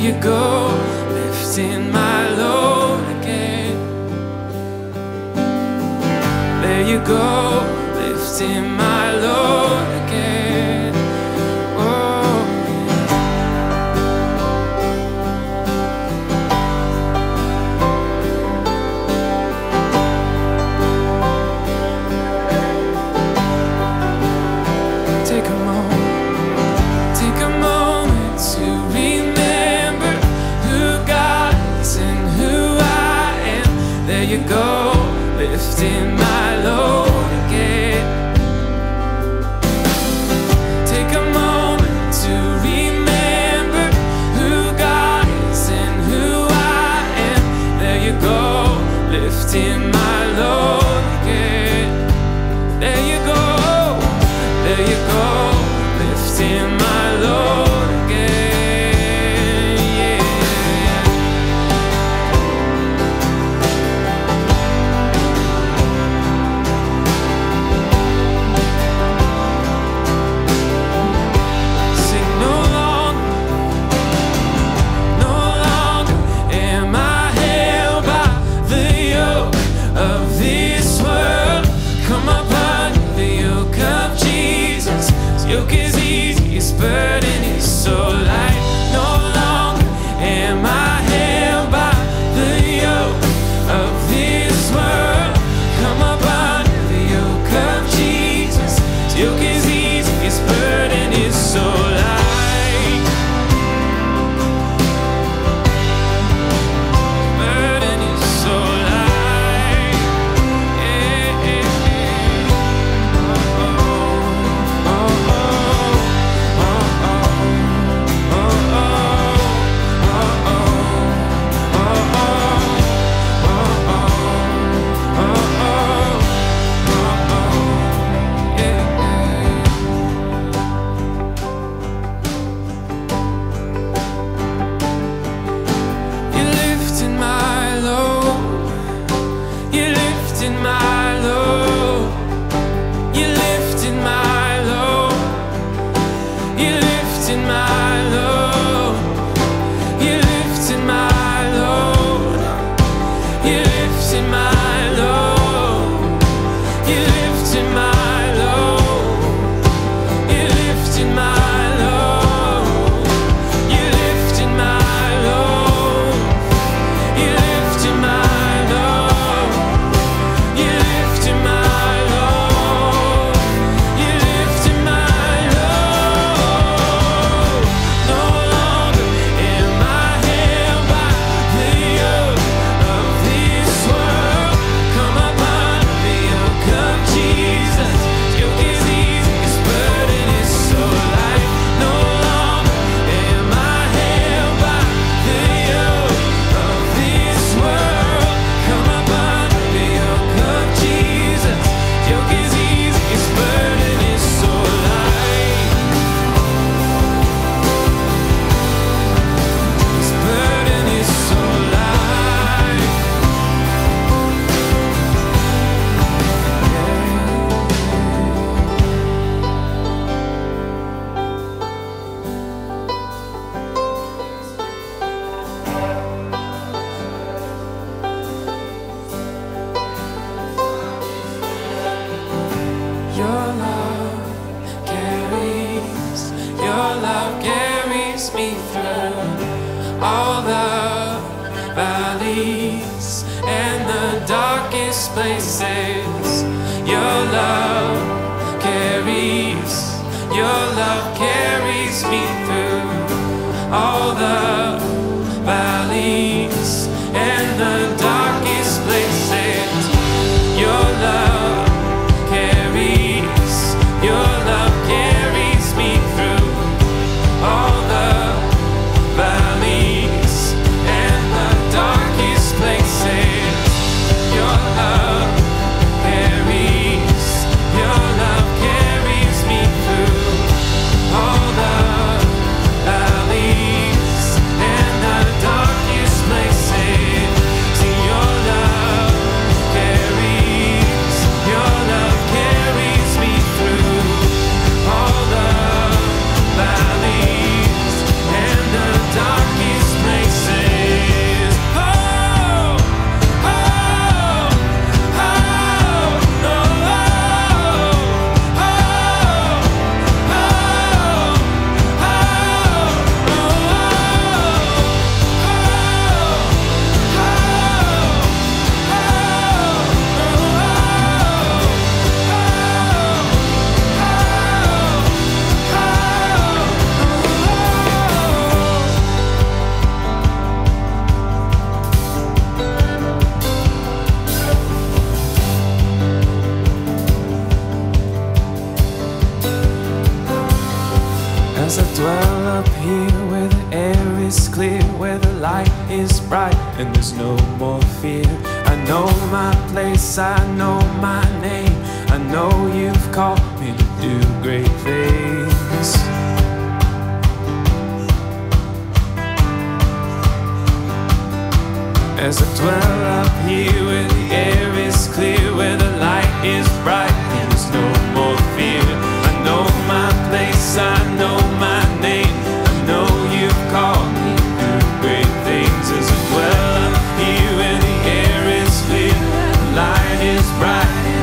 you go, lifting my load again. There you go, lifting my in my love. places. Your love carries, your love carries me through all the is clear, where the light is bright, and there's no more fear. I know my place, I know my name, I know you've called me to do great things. As I dwell up here where the air is clear, where the light is bright. right.